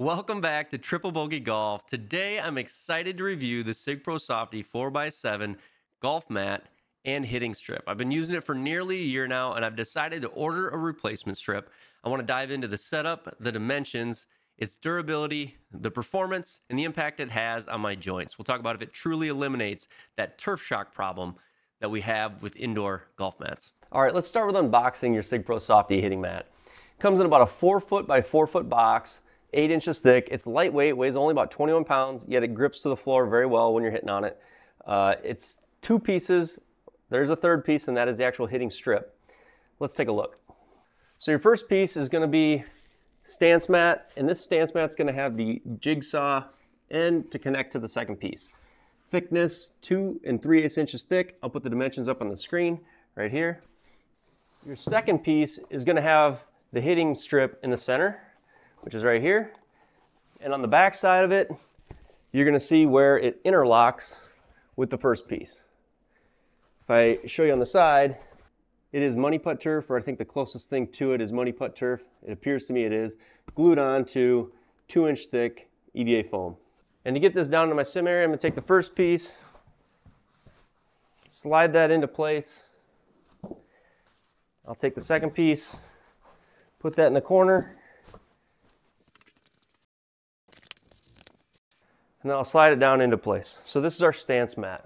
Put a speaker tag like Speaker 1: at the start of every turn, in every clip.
Speaker 1: Welcome back to Triple Bogey Golf. Today I'm excited to review the Sig Pro Softy 4x7 golf mat and hitting strip. I've been using it for nearly a year now and I've decided to order a replacement strip. I want to dive into the setup, the dimensions, its durability, the performance, and the impact it has on my joints. We'll talk about if it truly eliminates that turf shock problem that we have with indoor golf mats. All right, let's start with unboxing your Sig Pro Softy hitting mat. It comes in about a four foot by four foot box eight inches thick. It's lightweight, weighs only about 21 pounds, yet it grips to the floor very well when you're hitting on it. Uh, it's two pieces. There's a third piece, and that is the actual hitting strip. Let's take a look. So your first piece is gonna be stance mat, and this stance mat's gonna have the jigsaw end to connect to the second piece. Thickness, two and three eighths inches thick. I'll put the dimensions up on the screen right here. Your second piece is gonna have the hitting strip in the center which is right here. And on the back side of it, you're gonna see where it interlocks with the first piece. If I show you on the side, it is money putt turf, or I think the closest thing to it is money putt turf. It appears to me it is, glued on to two inch thick EVA foam. And to get this down to my sim area, I'm gonna take the first piece, slide that into place. I'll take the second piece, put that in the corner, and then I'll slide it down into place. So this is our stance mat.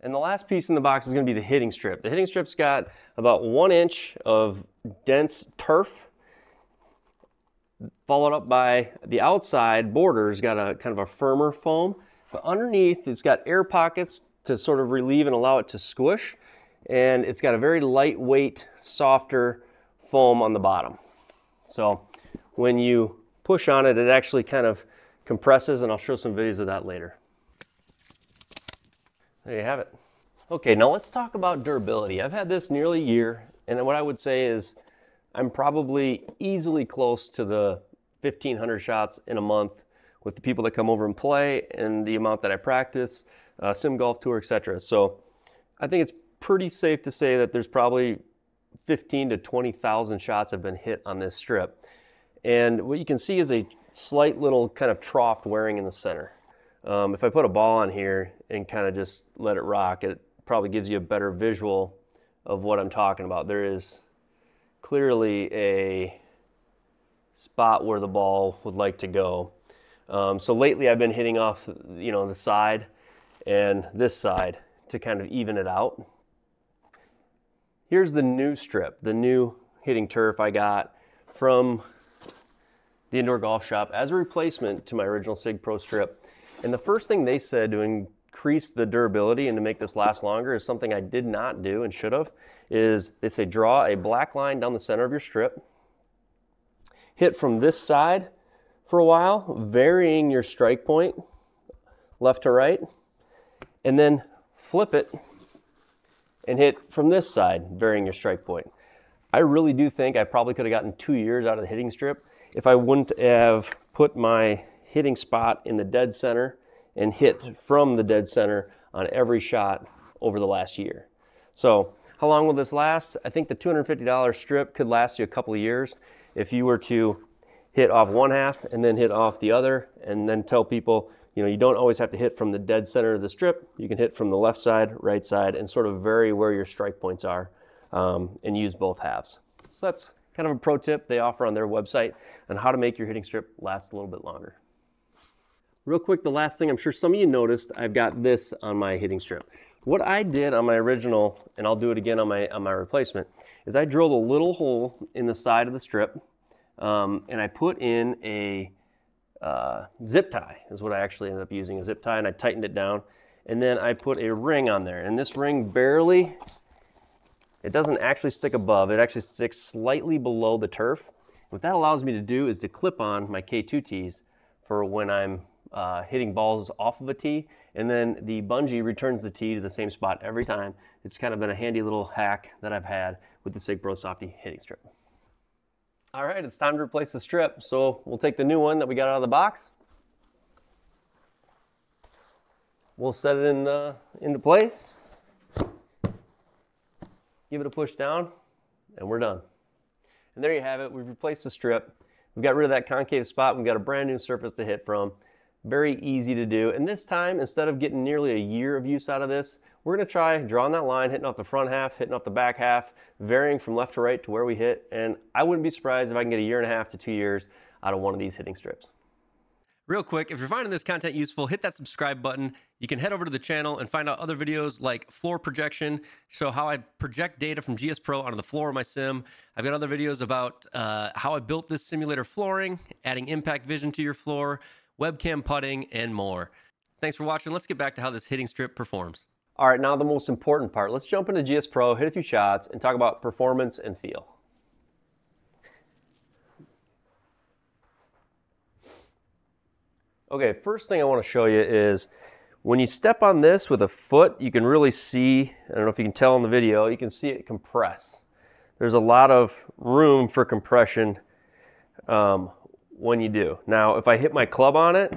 Speaker 1: And the last piece in the box is gonna be the hitting strip. The hitting strip's got about one inch of dense turf, followed up by the outside border's got a kind of a firmer foam, but underneath it's got air pockets to sort of relieve and allow it to squish. And it's got a very lightweight, softer foam on the bottom. So when you push on it, it actually kind of compresses, and I'll show some videos of that later. There you have it. Okay, now let's talk about durability. I've had this nearly a year, and what I would say is I'm probably easily close to the 1,500 shots in a month with the people that come over and play and the amount that I practice, uh, sim golf tour, etc. So I think it's pretty safe to say that there's probably 15 to 20,000 shots have been hit on this strip. And what you can see is a slight little kind of trough wearing in the center. Um, if I put a ball on here and kind of just let it rock, it probably gives you a better visual of what I'm talking about. There is clearly a spot where the ball would like to go. Um, so lately I've been hitting off, you know, the side and this side to kind of even it out. Here's the new strip, the new hitting turf I got from the indoor golf shop as a replacement to my original SIG Pro strip. And the first thing they said to increase the durability and to make this last longer is something I did not do and should have, is they say draw a black line down the center of your strip, hit from this side for a while, varying your strike point left to right, and then flip it and hit from this side, varying your strike point. I really do think I probably could have gotten two years out of the hitting strip if I wouldn't have put my hitting spot in the dead center and hit from the dead center on every shot over the last year. So how long will this last? I think the $250 strip could last you a couple of years if you were to hit off one half and then hit off the other and then tell people, you know, you don't always have to hit from the dead center of the strip. You can hit from the left side, right side, and sort of vary where your strike points are um, and use both halves. So that's kind of a pro tip they offer on their website on how to make your hitting strip last a little bit longer. Real quick, the last thing I'm sure some of you noticed, I've got this on my hitting strip. What I did on my original, and I'll do it again on my, on my replacement, is I drilled a little hole in the side of the strip um, and I put in a uh, zip tie is what I actually ended up using, a zip tie, and I tightened it down. And then I put a ring on there, and this ring barely it doesn't actually stick above, it actually sticks slightly below the turf. What that allows me to do is to clip on my K2 tees for when I'm uh, hitting balls off of a tee, and then the bungee returns the tee to the same spot every time. It's kind of been a handy little hack that I've had with the Sig Pro Softy hitting strip. All right, it's time to replace the strip. So we'll take the new one that we got out of the box. We'll set it in, uh, into place give it a push down, and we're done. And there you have it. We've replaced the strip. We've got rid of that concave spot. We've got a brand new surface to hit from. Very easy to do. And this time, instead of getting nearly a year of use out of this, we're gonna try drawing that line, hitting off the front half, hitting off the back half, varying from left to right to where we hit. And I wouldn't be surprised if I can get a year and a half to two years out of one of these hitting strips.
Speaker 2: Real quick, if you're finding this content useful, hit that subscribe button. You can head over to the channel and find out other videos like floor projection, show how I project data from GS Pro onto the floor of my sim. I've got other videos about uh, how I built this simulator flooring, adding impact vision to your floor, webcam putting, and more. Thanks for watching. Let's get back to how this hitting strip performs.
Speaker 1: All right, now the most important part. Let's jump into GS Pro, hit a few shots, and talk about performance and feel. Okay, first thing I want to show you is when you step on this with a foot, you can really see, I don't know if you can tell in the video, you can see it compress. There's a lot of room for compression um, when you do. Now, if I hit my club on it,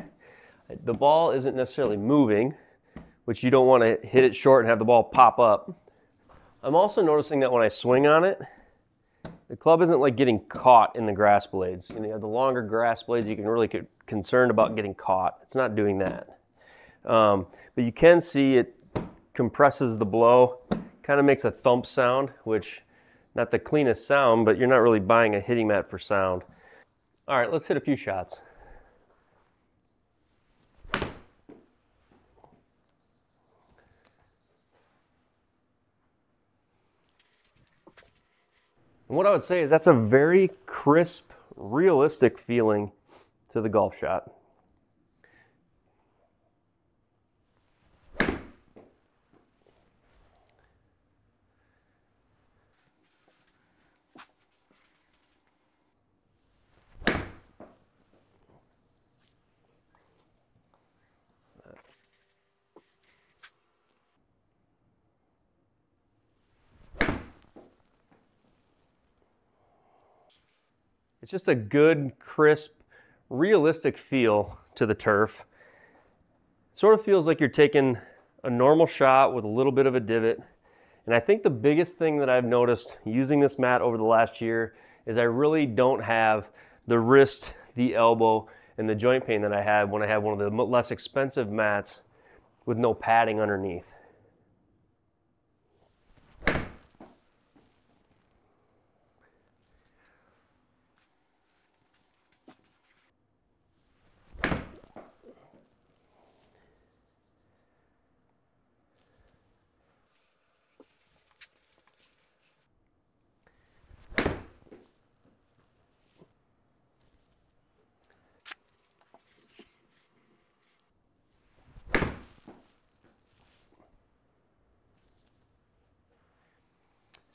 Speaker 1: the ball isn't necessarily moving, which you don't want to hit it short and have the ball pop up. I'm also noticing that when I swing on it, the club isn't like getting caught in the grass blades. You know, the longer grass blades, you can really concerned about getting caught. It's not doing that. Um, but you can see it compresses the blow, kind of makes a thump sound, which not the cleanest sound, but you're not really buying a hitting mat for sound. All right, let's hit a few shots. And what I would say is that's a very crisp, realistic feeling to the golf shot. It's just a good, crisp, realistic feel to the turf. Sort of feels like you're taking a normal shot with a little bit of a divot. And I think the biggest thing that I've noticed using this mat over the last year is I really don't have the wrist, the elbow, and the joint pain that I had when I had one of the less expensive mats with no padding underneath.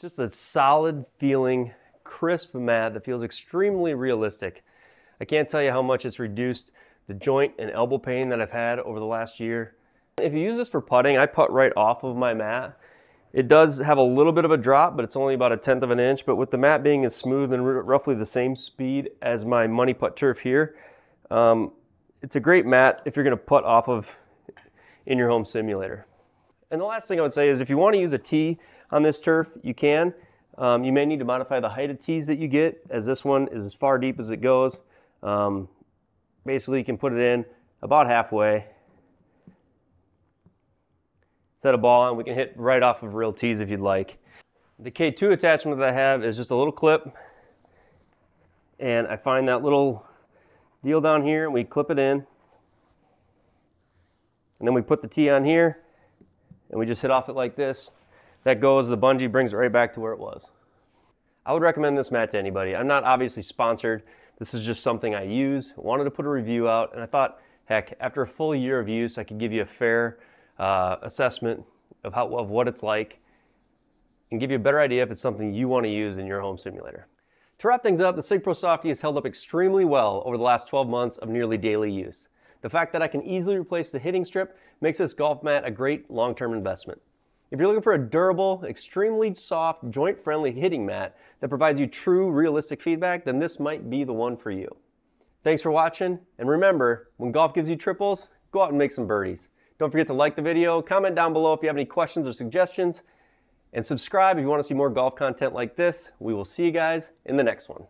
Speaker 1: It's just a solid feeling, crisp mat that feels extremely realistic. I can't tell you how much it's reduced the joint and elbow pain that I've had over the last year. If you use this for putting, I putt right off of my mat. It does have a little bit of a drop, but it's only about a tenth of an inch. But with the mat being as smooth and roughly the same speed as my money putt turf here, um, it's a great mat if you're gonna putt off of in your home simulator. And the last thing I would say is if you want to use a tee on this turf, you can. Um, you may need to modify the height of tees that you get as this one is as far deep as it goes. Um, basically, you can put it in about halfway. Set a ball and We can hit right off of real tees if you'd like. The K2 attachment that I have is just a little clip. And I find that little deal down here and we clip it in. And then we put the tee on here and we just hit off it like this. That goes, the bungee brings it right back to where it was. I would recommend this mat to anybody. I'm not obviously sponsored. This is just something I use. I wanted to put a review out and I thought, heck, after a full year of use, I could give you a fair uh, assessment of, how, of what it's like and give you a better idea if it's something you want to use in your home simulator. To wrap things up, the SIG Pro Softy has held up extremely well over the last 12 months of nearly daily use. The fact that I can easily replace the hitting strip makes this golf mat a great long-term investment. If you're looking for a durable, extremely soft, joint-friendly hitting mat that provides you true, realistic feedback, then this might be the one for you. Thanks for watching, and remember, when golf gives you triples, go out and make some birdies. Don't forget to like the video, comment down below if you have any questions or suggestions, and subscribe if you want to see more golf content like this. We will see you guys in the next one.